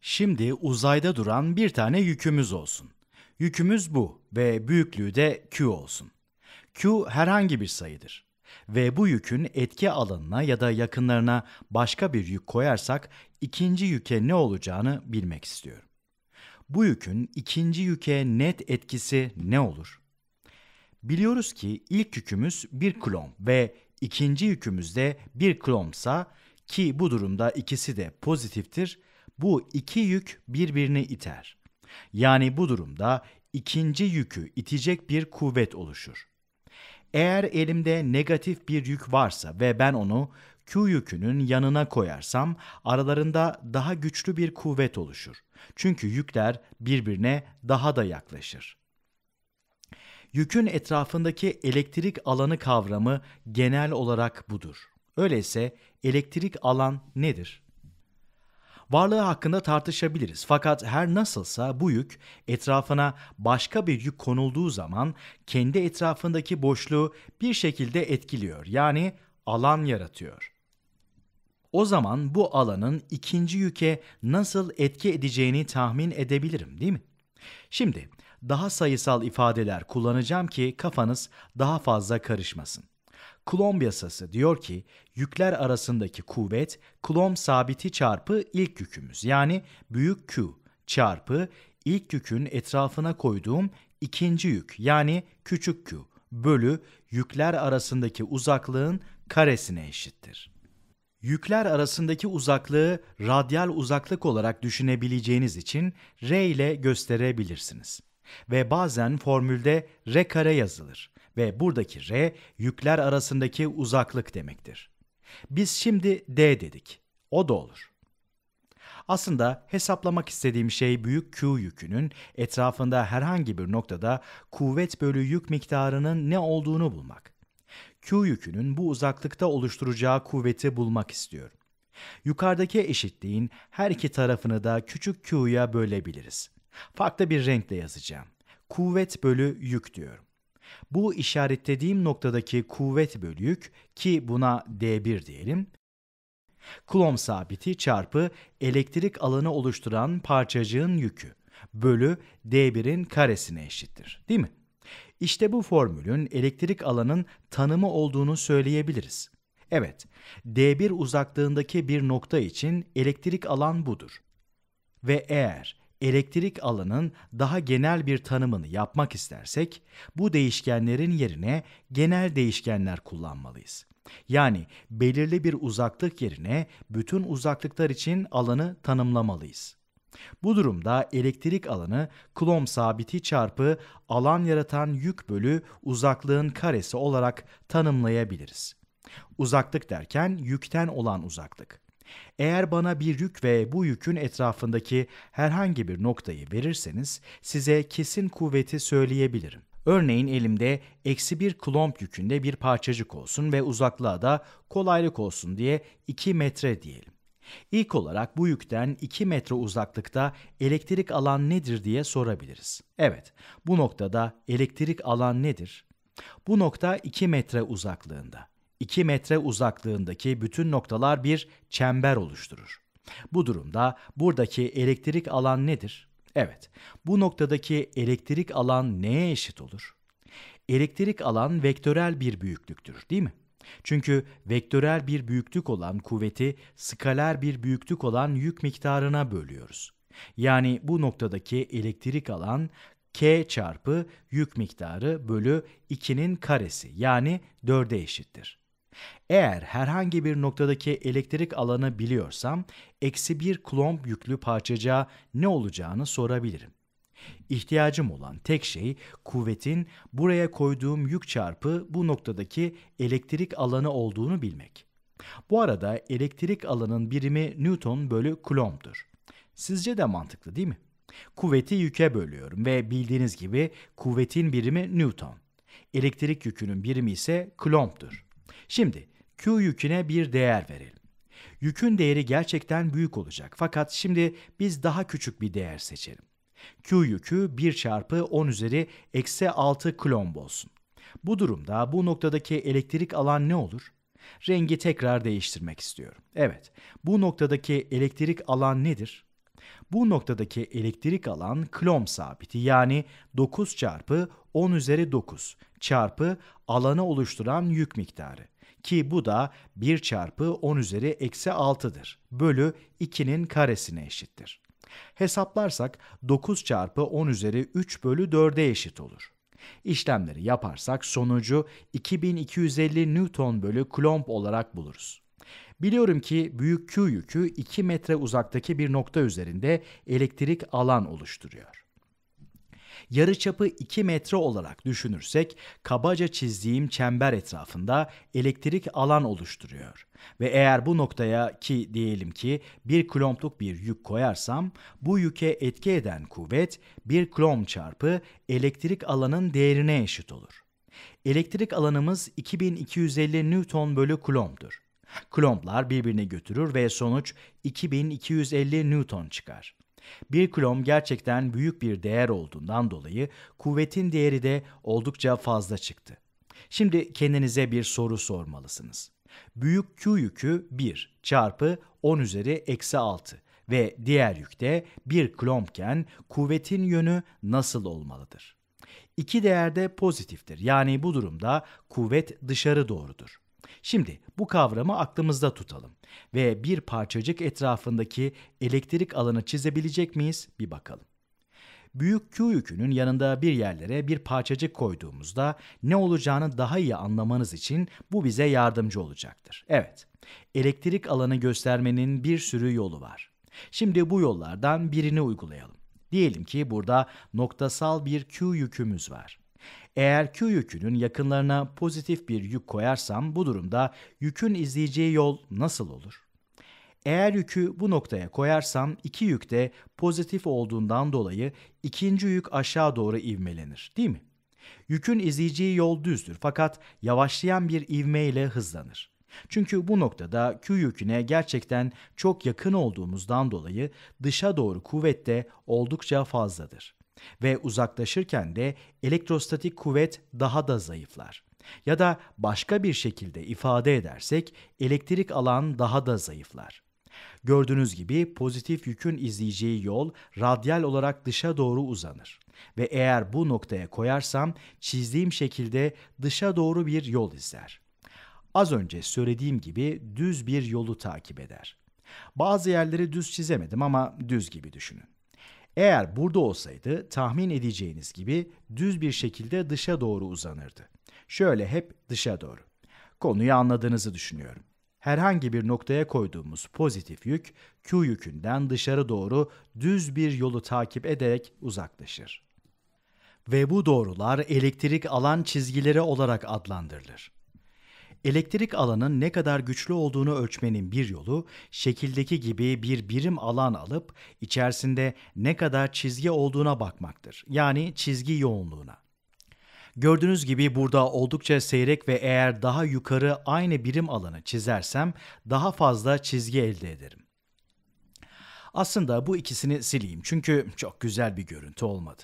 Şimdi uzayda duran bir tane yükümüz olsun. Yükümüz bu ve büyüklüğü de Q olsun. Q herhangi bir sayıdır. Ve bu yükün etki alanına ya da yakınlarına başka bir yük koyarsak ikinci yüke ne olacağını bilmek istiyorum. Bu yükün ikinci yüke net etkisi ne olur? Biliyoruz ki ilk yükümüz bir klon ve ikinci yükümüz de bir klonsa ki bu durumda ikisi de pozitiftir, bu iki yük birbirini iter. Yani bu durumda ikinci yükü itecek bir kuvvet oluşur. Eğer elimde negatif bir yük varsa ve ben onu Q yükünün yanına koyarsam aralarında daha güçlü bir kuvvet oluşur. Çünkü yükler birbirine daha da yaklaşır. Yükün etrafındaki elektrik alanı kavramı genel olarak budur. Öyleyse elektrik alan nedir? Varlığı hakkında tartışabiliriz fakat her nasılsa bu yük etrafına başka bir yük konulduğu zaman kendi etrafındaki boşluğu bir şekilde etkiliyor yani alan yaratıyor. O zaman bu alanın ikinci yüke nasıl etki edeceğini tahmin edebilirim değil mi? Şimdi daha sayısal ifadeler kullanacağım ki kafanız daha fazla karışmasın. Coulomb yasası diyor ki yükler arasındaki kuvvet Coulomb sabiti çarpı ilk yükümüz yani büyük Q çarpı ilk yükün etrafına koyduğum ikinci yük yani küçük Q bölü yükler arasındaki uzaklığın karesine eşittir. Yükler arasındaki uzaklığı radyal uzaklık olarak düşünebileceğiniz için R ile gösterebilirsiniz. Ve bazen formülde R kare yazılır ve buradaki R yükler arasındaki uzaklık demektir. Biz şimdi D dedik. O da olur. Aslında hesaplamak istediğim şey büyük Q yükünün etrafında herhangi bir noktada kuvvet bölü yük miktarının ne olduğunu bulmak. Q yükünün bu uzaklıkta oluşturacağı kuvveti bulmak istiyorum. Yukarıdaki eşitliğin her iki tarafını da küçük q'ya bölebiliriz. Farklı bir renkle yazacağım. Kuvvet bölü yük diyorum. Bu işaretlediğim noktadaki kuvvet bölü yük ki buna D1 diyelim. Coulomb sabiti çarpı elektrik alanı oluşturan parçacığın yükü bölü D1'in karesine eşittir. Değil mi? İşte bu formülün elektrik alanın tanımı olduğunu söyleyebiliriz. Evet, D1 uzaklığındaki bir nokta için elektrik alan budur. Ve eğer elektrik alanın daha genel bir tanımını yapmak istersek, bu değişkenlerin yerine genel değişkenler kullanmalıyız. Yani belirli bir uzaklık yerine bütün uzaklıklar için alanı tanımlamalıyız. Bu durumda elektrik alanı Coulomb sabiti çarpı alan yaratan yük bölü uzaklığın karesi olarak tanımlayabiliriz. Uzaklık derken yükten olan uzaklık. Eğer bana bir yük ve bu yükün etrafındaki herhangi bir noktayı verirseniz size kesin kuvveti söyleyebilirim. Örneğin elimde eksi bir Coulomb yükünde bir parçacık olsun ve uzaklığa da kolaylık olsun diye 2 metre diyelim. İlk olarak bu yükten 2 metre uzaklıkta elektrik alan nedir diye sorabiliriz. Evet, bu noktada elektrik alan nedir? Bu nokta 2 metre uzaklığında. 2 metre uzaklığındaki bütün noktalar bir çember oluşturur. Bu durumda buradaki elektrik alan nedir? Evet, bu noktadaki elektrik alan neye eşit olur? Elektrik alan vektörel bir büyüklüktür, değil mi? Çünkü vektörel bir büyüklük olan kuvveti skaler bir büyüklük olan yük miktarına bölüyoruz. Yani bu noktadaki elektrik alan k çarpı yük miktarı bölü 2'nin karesi yani 4'e eşittir. Eğer herhangi bir noktadaki elektrik alanı biliyorsam, eksi bir klomp yüklü parçacığa ne olacağını sorabilirim. İhtiyacım olan tek şey kuvvetin buraya koyduğum yük çarpı bu noktadaki elektrik alanı olduğunu bilmek. Bu arada elektrik alanın birimi Newton bölü Coulomb'dur. Sizce de mantıklı değil mi? Kuvveti yüke bölüyorum ve bildiğiniz gibi kuvvetin birimi Newton. Elektrik yükünün birimi ise Coulomb'dur. Şimdi Q yüküne bir değer verelim. Yükün değeri gerçekten büyük olacak fakat şimdi biz daha küçük bir değer seçelim. Q yükü 1 çarpı 10 üzeri eksi 6 klomb olsun. Bu durumda bu noktadaki elektrik alan ne olur? Rengi tekrar değiştirmek istiyorum. Evet, bu noktadaki elektrik alan nedir? Bu noktadaki elektrik alan Coulomb sabiti yani 9 çarpı 10 üzeri 9 çarpı alanı oluşturan yük miktarı. Ki bu da 1 çarpı 10 üzeri eksi 6'dır. Bölü 2'nin karesine eşittir. Hesaplarsak 9 çarpı 10 üzeri 3 bölü 4'e eşit olur. İşlemleri yaparsak sonucu 2250 Newton bölü Coulomb olarak buluruz. Biliyorum ki büyük Q yükü 2 metre uzaktaki bir nokta üzerinde elektrik alan oluşturuyor. Yarıçapı 2 metre olarak düşünürsek kabaca çizdiğim çember etrafında elektrik alan oluşturuyor. Ve eğer bu noktaya ki diyelim ki bir kulompluk bir yük koyarsam bu yüke etki eden kuvvet bir kulomb çarpı elektrik alanın değerine eşit olur. Elektrik alanımız 2250 Newton bölü kulombdur. Kulomblar birbirini götürür ve sonuç 2250 Newton çıkar. Bir kulomb gerçekten büyük bir değer olduğundan dolayı kuvvetin değeri de oldukça fazla çıktı. Şimdi kendinize bir soru sormalısınız. Büyük Q yükü 1 çarpı 10 üzeri eksi 6 ve diğer yükte 1 kulombken kuvvetin yönü nasıl olmalıdır? İki değer de pozitiftir. Yani bu durumda kuvvet dışarı doğrudur. Şimdi bu kavramı aklımızda tutalım ve bir parçacık etrafındaki elektrik alanı çizebilecek miyiz bir bakalım. Büyük Q yükünün yanında bir yerlere bir parçacık koyduğumuzda ne olacağını daha iyi anlamanız için bu bize yardımcı olacaktır. Evet, elektrik alanı göstermenin bir sürü yolu var. Şimdi bu yollardan birini uygulayalım. Diyelim ki burada noktasal bir Q yükümüz var. Eğer Q yükünün yakınlarına pozitif bir yük koyarsam bu durumda yükün izleyeceği yol nasıl olur? Eğer yükü bu noktaya koyarsam iki yük de pozitif olduğundan dolayı ikinci yük aşağı doğru ivmelenir, değil mi? Yükün izleyeceği yol düzdür fakat yavaşlayan bir ivme ile hızlanır. Çünkü bu noktada Q yüküne gerçekten çok yakın olduğumuzdan dolayı dışa doğru kuvvet de oldukça fazladır. Ve uzaklaşırken de elektrostatik kuvvet daha da zayıflar. Ya da başka bir şekilde ifade edersek elektrik alan daha da zayıflar. Gördüğünüz gibi pozitif yükün izleyeceği yol radyal olarak dışa doğru uzanır. Ve eğer bu noktaya koyarsam çizdiğim şekilde dışa doğru bir yol izler. Az önce söylediğim gibi düz bir yolu takip eder. Bazı yerleri düz çizemedim ama düz gibi düşünün. Eğer burada olsaydı tahmin edeceğiniz gibi düz bir şekilde dışa doğru uzanırdı. Şöyle hep dışa doğru. Konuyu anladığınızı düşünüyorum. Herhangi bir noktaya koyduğumuz pozitif yük Q yükünden dışarı doğru düz bir yolu takip ederek uzaklaşır. Ve bu doğrular elektrik alan çizgileri olarak adlandırılır. Elektrik alanın ne kadar güçlü olduğunu ölçmenin bir yolu, şekildeki gibi bir birim alan alıp içerisinde ne kadar çizgi olduğuna bakmaktır. Yani çizgi yoğunluğuna. Gördüğünüz gibi burada oldukça seyrek ve eğer daha yukarı aynı birim alanı çizersem daha fazla çizgi elde ederim. Aslında bu ikisini sileyim çünkü çok güzel bir görüntü olmadı.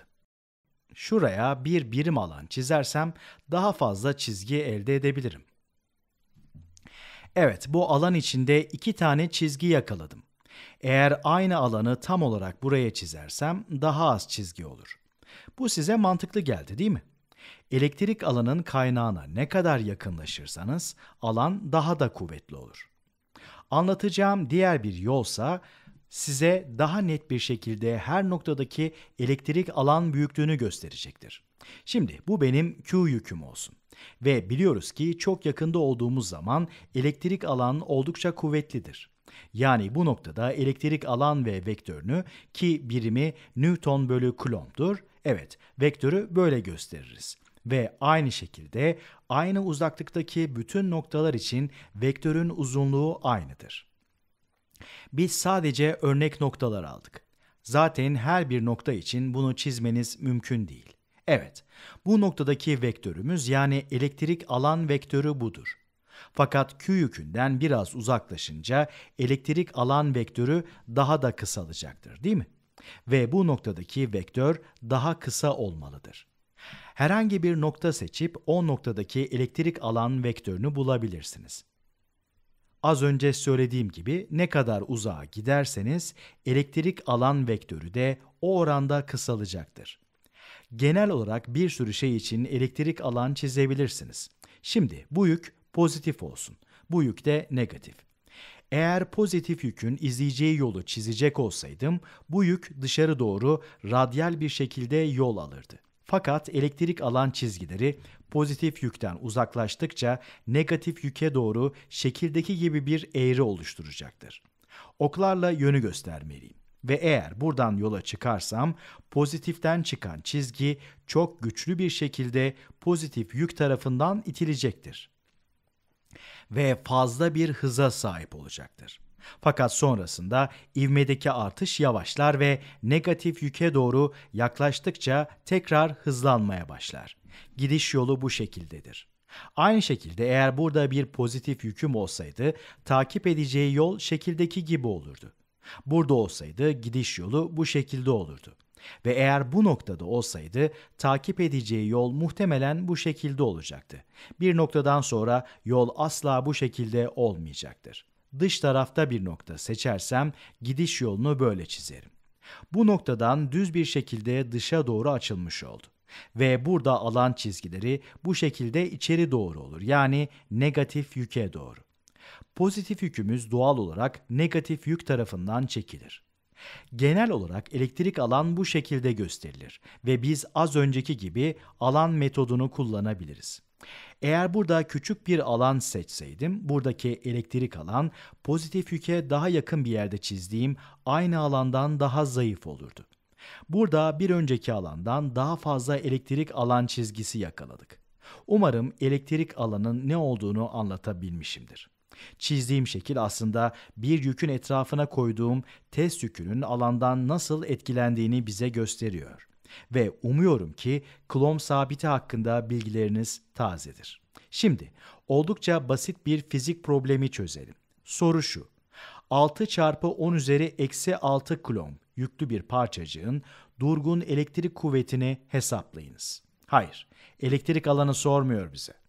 Şuraya bir birim alan çizersem daha fazla çizgi elde edebilirim. Evet, bu alan içinde iki tane çizgi yakaladım. Eğer aynı alanı tam olarak buraya çizersem daha az çizgi olur. Bu size mantıklı geldi değil mi? Elektrik alanın kaynağına ne kadar yakınlaşırsanız alan daha da kuvvetli olur. Anlatacağım diğer bir yolsa size daha net bir şekilde her noktadaki elektrik alan büyüklüğünü gösterecektir. Şimdi bu benim Q yüküm olsun. Ve biliyoruz ki çok yakında olduğumuz zaman elektrik alan oldukça kuvvetlidir. Yani bu noktada elektrik alan ve vektörünü ki birimi Newton bölü Coulomb'dur. Evet, vektörü böyle gösteririz. Ve aynı şekilde aynı uzaklıktaki bütün noktalar için vektörün uzunluğu aynıdır. Biz sadece örnek noktalar aldık. Zaten her bir nokta için bunu çizmeniz mümkün değil. Evet, bu noktadaki vektörümüz yani elektrik alan vektörü budur. Fakat Q yükünden biraz uzaklaşınca elektrik alan vektörü daha da kısalacaktır değil mi? Ve bu noktadaki vektör daha kısa olmalıdır. Herhangi bir nokta seçip o noktadaki elektrik alan vektörünü bulabilirsiniz. Az önce söylediğim gibi ne kadar uzağa giderseniz elektrik alan vektörü de o oranda kısalacaktır. Genel olarak bir sürü şey için elektrik alan çizebilirsiniz. Şimdi bu yük pozitif olsun. Bu yük de negatif. Eğer pozitif yükün izleyeceği yolu çizecek olsaydım bu yük dışarı doğru radyal bir şekilde yol alırdı. Fakat elektrik alan çizgileri pozitif yükten uzaklaştıkça negatif yüke doğru şekildeki gibi bir eğri oluşturacaktır. Oklarla yönü göstermeliyim. Ve eğer buradan yola çıkarsam pozitiften çıkan çizgi çok güçlü bir şekilde pozitif yük tarafından itilecektir. Ve fazla bir hıza sahip olacaktır. Fakat sonrasında ivmedeki artış yavaşlar ve negatif yüke doğru yaklaştıkça tekrar hızlanmaya başlar. Gidiş yolu bu şekildedir. Aynı şekilde eğer burada bir pozitif yüküm olsaydı takip edeceği yol şekildeki gibi olurdu. Burada olsaydı gidiş yolu bu şekilde olurdu. Ve eğer bu noktada olsaydı takip edeceği yol muhtemelen bu şekilde olacaktı. Bir noktadan sonra yol asla bu şekilde olmayacaktır. Dış tarafta bir nokta seçersem gidiş yolunu böyle çizerim. Bu noktadan düz bir şekilde dışa doğru açılmış oldu. Ve burada alan çizgileri bu şekilde içeri doğru olur. Yani negatif yüke doğru. Pozitif yükümüz doğal olarak negatif yük tarafından çekilir. Genel olarak elektrik alan bu şekilde gösterilir ve biz az önceki gibi alan metodunu kullanabiliriz. Eğer burada küçük bir alan seçseydim, buradaki elektrik alan pozitif yüke daha yakın bir yerde çizdiğim aynı alandan daha zayıf olurdu. Burada bir önceki alandan daha fazla elektrik alan çizgisi yakaladık. Umarım elektrik alanın ne olduğunu anlatabilmişimdir. Çizdiğim şekil aslında bir yükün etrafına koyduğum test yükünün alandan nasıl etkilendiğini bize gösteriyor. Ve umuyorum ki klom sabiti hakkında bilgileriniz tazedir. Şimdi oldukça basit bir fizik problemi çözelim. Soru şu. 6 çarpı 10 üzeri eksi 6 klom yüklü bir parçacığın durgun elektrik kuvvetini hesaplayınız. Hayır, elektrik alanı sormuyor bize.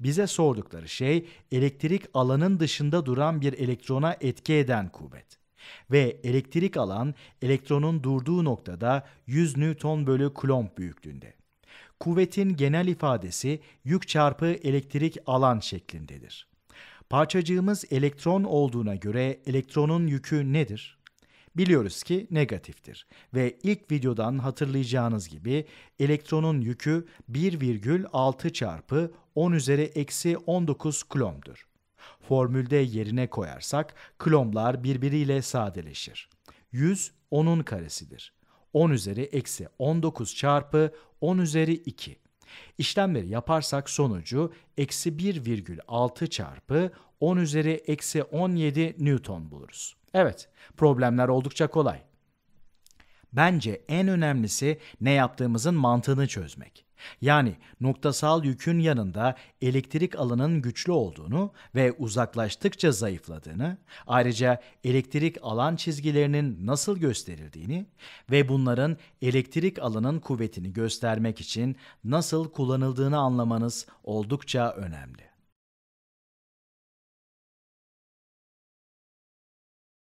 Bize sordukları şey elektrik alanın dışında duran bir elektrona etki eden kuvvet. Ve elektrik alan elektronun durduğu noktada 100 Newton bölü Coulomb büyüklüğünde. Kuvvetin genel ifadesi yük çarpı elektrik alan şeklindedir. Parçacığımız elektron olduğuna göre elektronun yükü nedir? Biliyoruz ki negatiftir ve ilk videodan hatırlayacağınız gibi elektronun yükü 1,6 çarpı 10 üzeri eksi 19 kulomdur. Formülde yerine koyarsak kulomlar birbiriyle sadeleşir. 100 10'un karesidir. 10 üzeri eksi 19 çarpı 10 üzeri 2. İşlemleri yaparsak sonucu eksi 1,6 çarpı 10 üzeri eksi 17 Newton buluruz. Evet, problemler oldukça kolay. Bence en önemlisi ne yaptığımızın mantığını çözmek. Yani noktasal yükün yanında elektrik alanın güçlü olduğunu ve uzaklaştıkça zayıfladığını, ayrıca elektrik alan çizgilerinin nasıl gösterildiğini ve bunların elektrik alanın kuvvetini göstermek için nasıl kullanıldığını anlamanız oldukça önemli.